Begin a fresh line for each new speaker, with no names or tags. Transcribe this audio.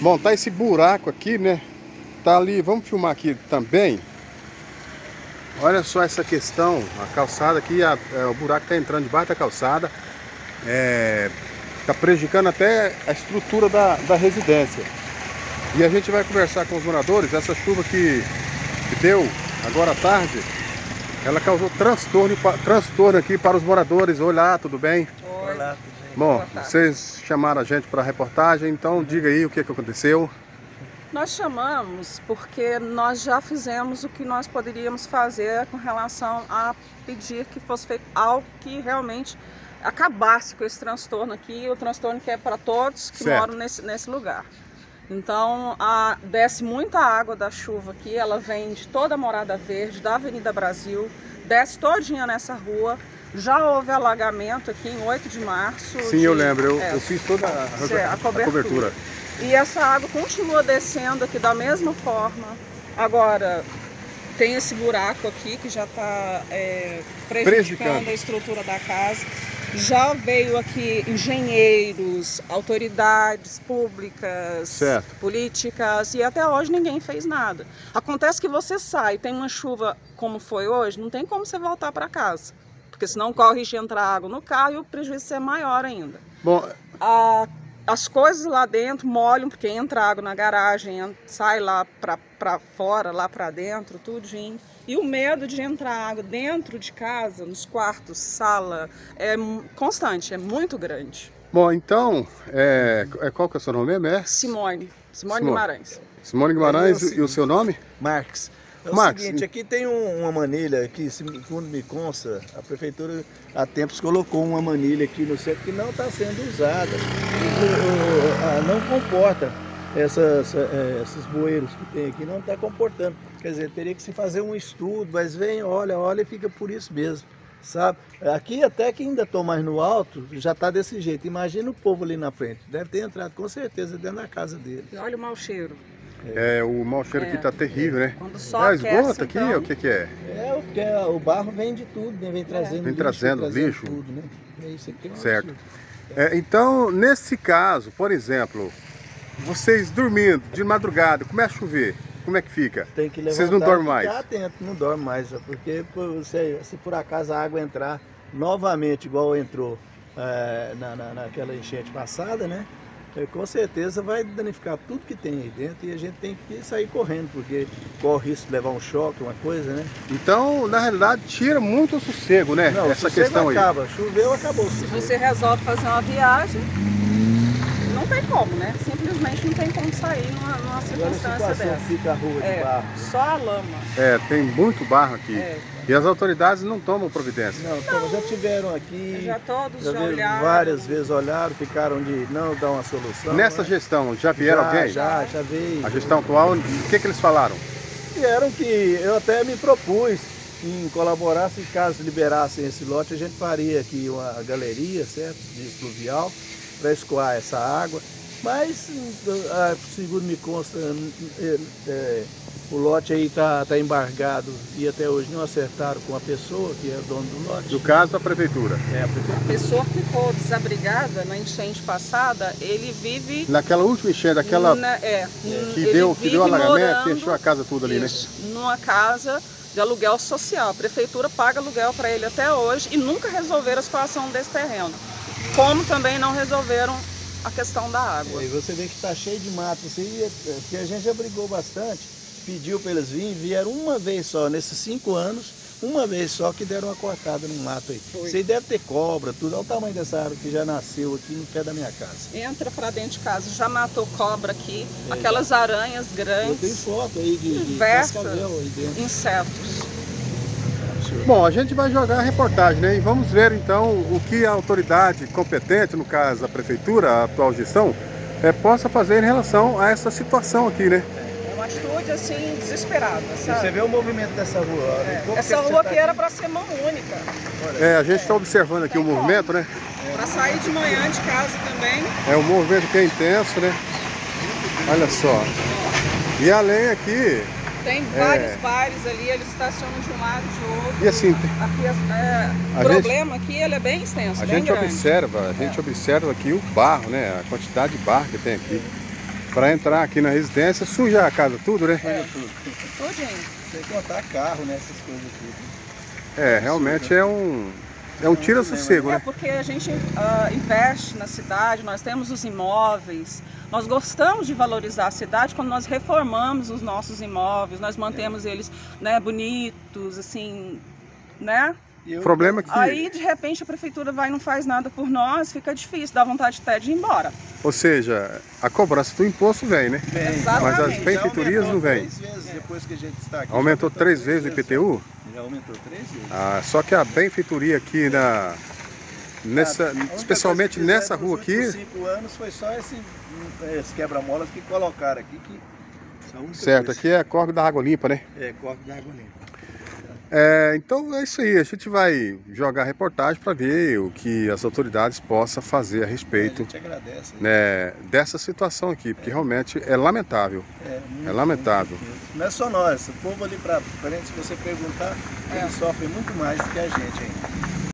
Bom, tá esse buraco aqui, né? Tá ali, vamos filmar aqui também. Olha só essa questão, a calçada aqui, a, é, o buraco tá entrando debaixo da calçada. É, tá prejudicando até a estrutura da, da residência. E a gente vai conversar com os moradores, essa chuva que, que deu agora à tarde, ela causou transtorno, transtorno aqui para os moradores. Olá, tudo bem? Bom, vocês chamaram a gente para a reportagem, então diga aí o que, que aconteceu.
Nós chamamos porque nós já fizemos o que nós poderíamos fazer com relação a pedir que fosse feito algo que realmente acabasse com esse transtorno aqui, o transtorno que é para todos que certo. moram nesse, nesse lugar. Então, a, desce muita água da chuva aqui, ela vem de toda a Morada Verde, da Avenida Brasil, desce todinha nessa rua. Já houve alagamento aqui em 8 de março.
Sim,
de,
eu lembro, eu, é, eu fiz toda a, a, cobertura. a, cobertura.
E essa água continua descendo aqui da mesma forma. Agora, tem esse buraco aqui que já está é, prejudicando a estrutura da casa. Já veio aqui engenheiros, autoridades públicas, certo. políticas e até hoje ninguém fez nada. Acontece que você sai, tem uma chuva como foi hoje, não tem como você voltar para casa. Porque senão corre de entrar água no carro e o prejuízo é maior ainda.
Bom,
a as coisas lá dentro molham, porque entra água na garagem, sai lá para fora, lá para dentro, tudinho. E o medo de entrar água dentro de casa, nos quartos, sala, é constante, é muito grande.
Bom, então, é, é qual que é o seu nome mesmo? É?
Simone. Simone, Simone. Guimarães.
Simone Guimarães e o seu nome?
Marques. É o
Marcos,
seguinte, aqui tem um, uma manilha que, segundo me consta, a prefeitura há tempos colocou uma manilha aqui no centro que não está sendo usada. E, não comporta essas, é, esses bueiros que tem aqui, não está comportando. Quer dizer, teria que se fazer um estudo, mas vem, olha, olha e fica por isso mesmo. Sabe? Aqui até que ainda estou mais no alto, já está desse jeito. Imagina o povo ali na frente. Deve ter entrado com certeza dentro da casa dele.
Olha o mau cheiro.
É, o mau cheiro é, aqui tá terrível, né?
Quando só é,
esgoto aqui, então... o que que é?
É, o, que é, o barro vem de tudo, né? Vem trazendo
Vem
lixo,
trazendo, trazendo lixo.
Tudo, né? É isso aqui é
certo. É, então, nesse caso, por exemplo, vocês dormindo de madrugada, começa a chover, como é que fica?
Tem que levantar
Vocês não dormem mais?
atento, não dorme mais, porque se, se por acaso a água entrar novamente, igual entrou é, na, na, naquela enchente passada, né? É, com certeza vai danificar tudo que tem aí dentro e a gente tem que sair correndo, porque corre risco de levar um choque, uma coisa, né?
Então, na realidade, tira muito o sossego, né?
Não,
Essa
o
questão
acaba.
aí.
Choveu, acabou.
Se você resolve fazer uma viagem, não tem como, né? Simplesmente não tem como sair numa, numa circunstância dessa.
fica a rua de
é,
barro.
Só a lama.
É, tem muito barro aqui.
É.
E as autoridades não tomam providência?
Não, não. já tiveram aqui.
Já todos
já,
já olharam.
Várias vezes olharam, ficaram de não dar uma solução.
Nessa
né?
gestão, já vieram
já,
alguém?
Já, já veio.
A gestão atual, o que, que eles falaram?
Vieram que eu até me propus em colaborar, se caso liberassem esse lote, a gente faria aqui uma galeria, certo? De fluvial, para escoar essa água. Mas, ah, segundo me consta, é, é, o lote aí está tá embargado e até hoje não acertaram com a pessoa que é o dono do lote.
No caso, a prefeitura.
É, a prefeitura.
A pessoa que ficou desabrigada na enchente passada, ele vive...
Naquela última enchente, aquela
na, é,
que, deu, que deu alagamento, que encheu a casa tudo ali,
isso, né? numa casa de aluguel social. A prefeitura paga aluguel para ele até hoje e nunca resolveram a situação desse terreno. Como também não resolveram a questão da água.
É, e você vê que está cheio de mato, assim, que a gente já brigou bastante pediu para eles virem, vieram uma vez só, nesses cinco anos, uma vez só que deram uma cortada no mato aí. Foi. Você deve ter cobra, tudo. Olha o tamanho dessa árvore que já nasceu aqui no pé da minha casa.
Entra para dentro de casa, já matou cobra aqui, é, aquelas já. aranhas grandes. Eu
tenho foto aí de, de aí dentro.
insetos.
Bom, a gente vai jogar a reportagem, né? E vamos ver então o que a autoridade competente, no caso a prefeitura, a atual gestão, é, possa fazer em relação a essa situação aqui, né?
atitude assim, desesperada, sabe?
Você vê o movimento dessa rua.
É. Essa rua tá que era para ser mão única.
É, a gente está é. observando aqui Tem o como. movimento, né?
Para sair de manhã de casa também.
É um movimento que é intenso, né? Olha só. E além aqui...
Tem vários é... bares ali, eles estacionam de um lado e de outro.
E assim...
Aqui, é, o problema gente... aqui ele é bem extenso,
A
bem
gente
grande.
observa, a gente é. observa aqui o barro, né? A quantidade de barro que tem aqui. Para entrar aqui na residência, suja a casa tudo, né?
É, tudo.
Tudinho.
Sem contar carro nessas coisas aqui.
É, realmente é um, é um tira-sossego,
É
né?
porque a gente ah, investe na cidade, nós temos os imóveis, nós gostamos de valorizar a cidade quando nós reformamos os nossos imóveis, nós mantemos eles né, bonitos, assim, né?
Eu-
O problema é que,
Aí, de repente, a prefeitura vai e não faz nada por nós, fica difícil, dá vontade até de ir embora.
ou seja, a cobrança do imposto vem, né?
Bem,
Exatamente.
Mas as benfeitorias
aumentou
não vêm.
Três vezes depois que a gente está aqui.
Aumentou três vezes o IPTU?
Já aumentou três vezes.
Ah, só que a benfeitoria aqui na nessa, especialmente nessa rua aqui,
cinco anos foi só esse, esse quebra-molas que colocaram aqui. Que, é
certo,
coisa.
aqui é córrego da água limpa, né?
É, corte de água limpa.
É, então é isso aí, a gente vai jogar reportagem para ver o que as autoridades possam fazer a
A
respeito
gente agradece.
né, dessa situação aqui, porque realmente é lamentável.
É,
É lamentável.
Não é só nós, o povo ali pra frente, se você perguntar,
É.
eles sofrem muito mais do que a gente ainda.